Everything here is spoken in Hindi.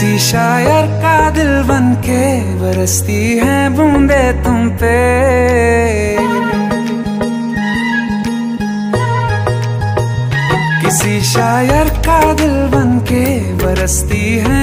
किसी शायर का दिल बन के बरसती है बूंदे तुम पे। किसी शायर का दिल बन के बरसती है